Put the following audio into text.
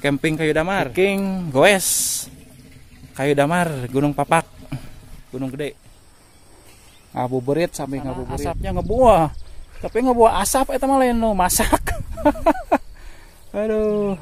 camping kayu damar. King, goes. Kayu damar gunung papak gunung gede. Abu ngabuburit sampai ngabuburit. asapnya ngebuah. Tapi ngebuah asap itu malah no masak. Aduh.